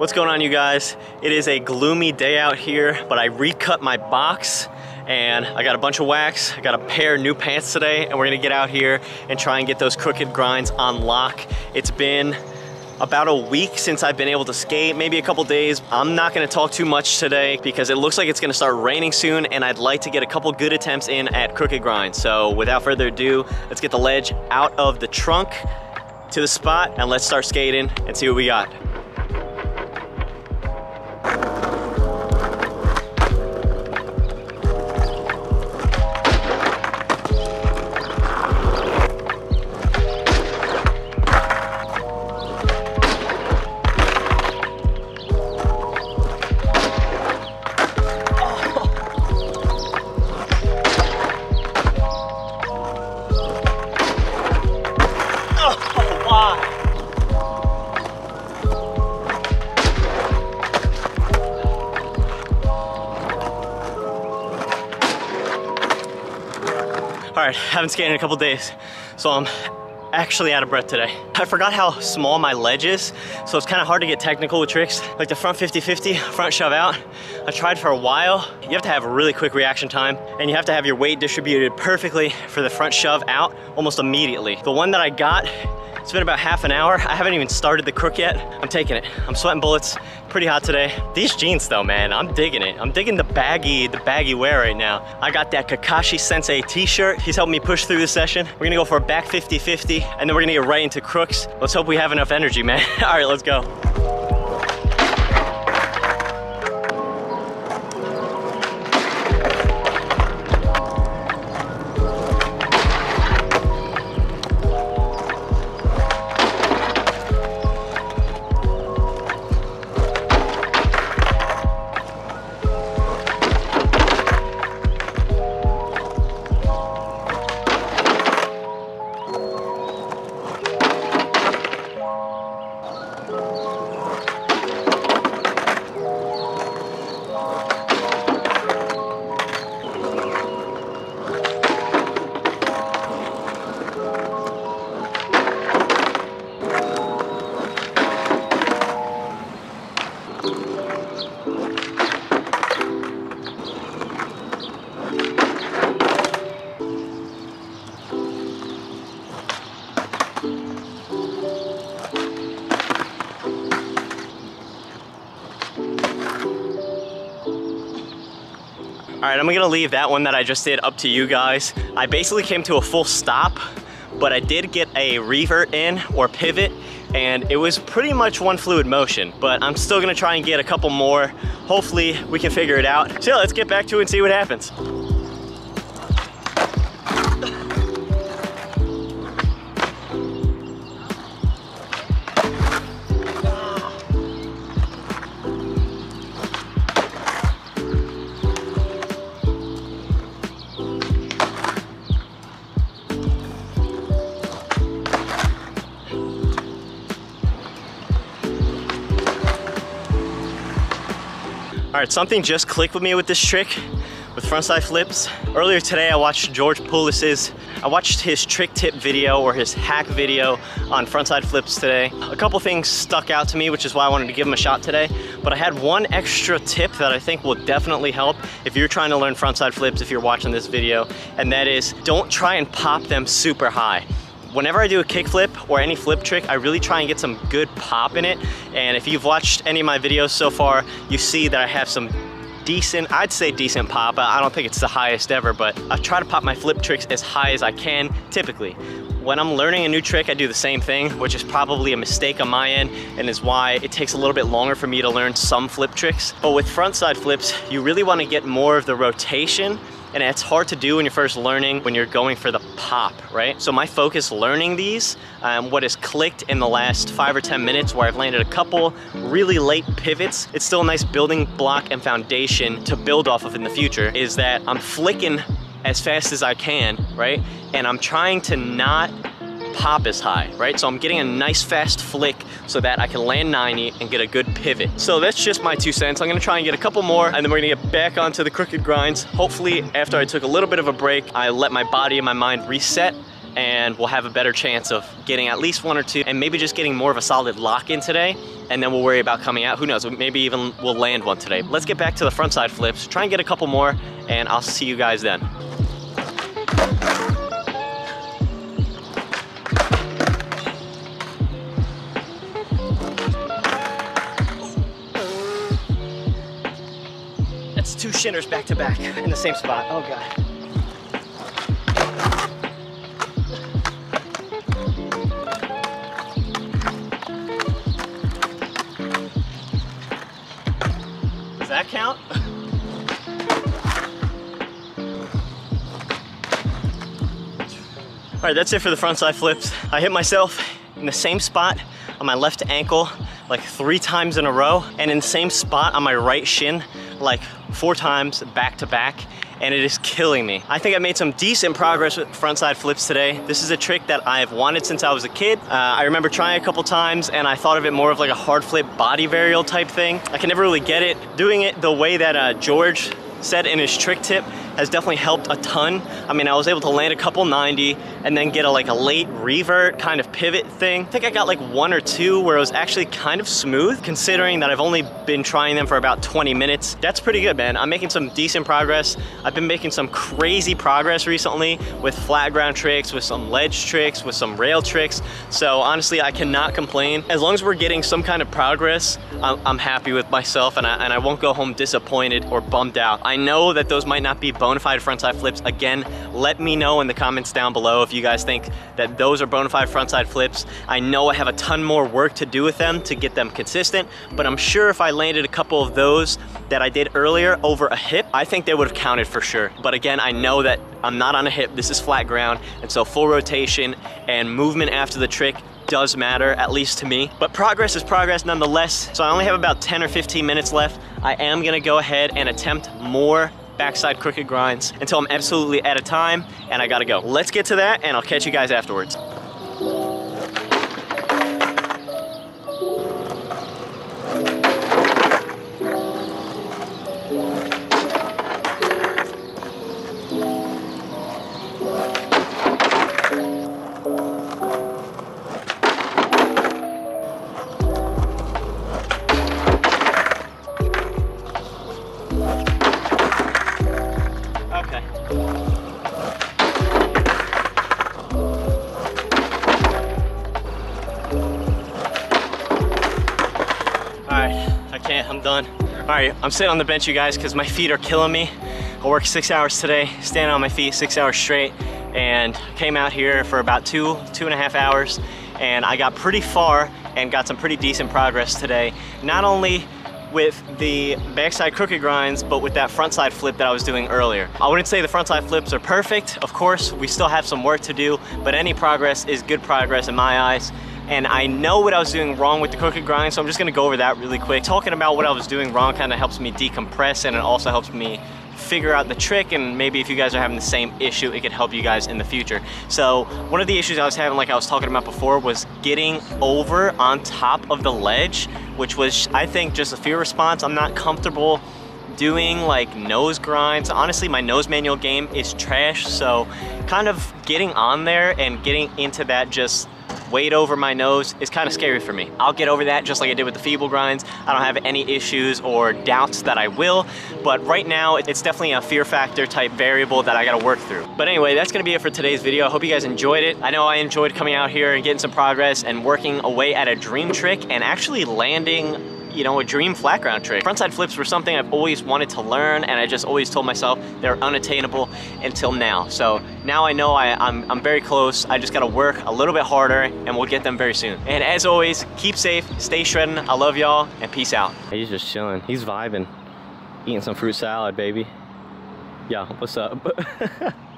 What's going on you guys? It is a gloomy day out here, but I recut my box and I got a bunch of wax, I got a pair of new pants today and we're gonna get out here and try and get those crooked grinds on lock. It's been about a week since I've been able to skate, maybe a couple days. I'm not gonna talk too much today because it looks like it's gonna start raining soon and I'd like to get a couple good attempts in at crooked grinds. So without further ado, let's get the ledge out of the trunk to the spot and let's start skating and see what we got. Haven't skated in a couple days, so I'm actually out of breath today. I forgot how small my ledge is, so it's kind of hard to get technical with tricks. Like the front 50-50, front shove out. I tried for a while. You have to have a really quick reaction time, and you have to have your weight distributed perfectly for the front shove out almost immediately. The one that I got it's been about half an hour. I haven't even started the crook yet. I'm taking it. I'm sweating bullets. Pretty hot today. These jeans though, man, I'm digging it. I'm digging the baggy, the baggy wear right now. I got that Kakashi Sensei t-shirt. He's helping me push through the session. We're gonna go for a back 50-50 and then we're gonna get right into crooks. Let's hope we have enough energy, man. All right, let's go. All right, I'm gonna leave that one that I just did up to you guys. I basically came to a full stop, but I did get a revert in or pivot and it was pretty much one fluid motion, but I'm still gonna try and get a couple more. Hopefully we can figure it out. So let's get back to it and see what happens. All right, something just clicked with me with this trick with frontside flips. Earlier today, I watched George Poulos's, I watched his trick tip video or his hack video on frontside flips today. A couple things stuck out to me, which is why I wanted to give him a shot today. But I had one extra tip that I think will definitely help if you're trying to learn frontside flips, if you're watching this video, and that is don't try and pop them super high whenever I do a kickflip or any flip trick, I really try and get some good pop in it. And if you've watched any of my videos so far, you see that I have some decent, I'd say decent pop. I don't think it's the highest ever, but I try to pop my flip tricks as high as I can, typically. When I'm learning a new trick, I do the same thing, which is probably a mistake on my end and is why it takes a little bit longer for me to learn some flip tricks. But with frontside flips, you really wanna get more of the rotation and it's hard to do when you're first learning when you're going for the pop, right? So my focus learning these, um, what has clicked in the last five or 10 minutes where I've landed a couple really late pivots, it's still a nice building block and foundation to build off of in the future, is that I'm flicking as fast as I can, right? And I'm trying to not pop as high, right? So I'm getting a nice fast flick so that I can land 90 and get a good pivot. So that's just my two cents. I'm gonna try and get a couple more and then we're gonna get back onto the crooked grinds. Hopefully after I took a little bit of a break, I let my body and my mind reset and we'll have a better chance of getting at least one or two and maybe just getting more of a solid lock in today and then we'll worry about coming out. Who knows, maybe even we'll land one today. Let's get back to the frontside flips, try and get a couple more and I'll see you guys then. That's two shinners back to back in the same spot. Oh God. Does that count? All right, that's it for the frontside flips. I hit myself in the same spot on my left ankle like three times in a row and in the same spot on my right shin like four times back to back and it is killing me. I think I made some decent progress with frontside flips today. This is a trick that I've wanted since I was a kid. Uh, I remember trying a couple times and I thought of it more of like a hard flip body varial type thing. I can never really get it. Doing it the way that uh, George said in his trick tip has definitely helped a ton. I mean, I was able to land a couple 90 and then get a like a late revert kind of pivot thing. I think I got like one or two where it was actually kind of smooth considering that I've only been trying them for about 20 minutes. That's pretty good, man. I'm making some decent progress. I've been making some crazy progress recently with flat ground tricks, with some ledge tricks, with some rail tricks. So honestly, I cannot complain. As long as we're getting some kind of progress, I'm, I'm happy with myself and I, and I won't go home disappointed or bummed out. I know that those might not be bona fide frontside flips. Again, let me know in the comments down below if you guys think that those are bona fide frontside flips. I know I have a ton more work to do with them to get them consistent, but I'm sure if I landed a couple of those that I did earlier over a hip, I think they would have counted for sure. But again, I know that I'm not on a hip, this is flat ground, and so full rotation and movement after the trick does matter, at least to me. But progress is progress nonetheless. So I only have about 10 or 15 minutes left. I am gonna go ahead and attempt more backside crooked grinds until I'm absolutely out of time and I gotta go. Let's get to that and I'll catch you guys afterwards. Done. All right, I'm sitting on the bench, you guys, because my feet are killing me. I worked six hours today, standing on my feet six hours straight, and came out here for about two, two and a half hours, and I got pretty far and got some pretty decent progress today. Not only with the backside crooked grinds, but with that frontside flip that I was doing earlier. I wouldn't say the frontside flips are perfect. Of course, we still have some work to do, but any progress is good progress in my eyes and I know what I was doing wrong with the crooked grind, so I'm just gonna go over that really quick. Talking about what I was doing wrong kind of helps me decompress and it also helps me figure out the trick and maybe if you guys are having the same issue it could help you guys in the future. So one of the issues I was having like I was talking about before was getting over on top of the ledge which was I think just a fear response. I'm not comfortable doing like nose grinds. Honestly my nose manual game is trash so kind of getting on there and getting into that just weight over my nose is kind of scary for me. I'll get over that just like I did with the feeble grinds. I don't have any issues or doubts that I will, but right now it's definitely a fear factor type variable that I gotta work through. But anyway, that's gonna be it for today's video. I hope you guys enjoyed it. I know I enjoyed coming out here and getting some progress and working away at a dream trick and actually landing you know, a dream flat ground trick. Frontside flips were something I've always wanted to learn and I just always told myself they're unattainable until now. So now I know I, I'm, I'm very close. I just gotta work a little bit harder and we'll get them very soon. And as always, keep safe, stay shredding. I love y'all and peace out. He's just chilling. He's vibing. Eating some fruit salad, baby. Yeah, what's up?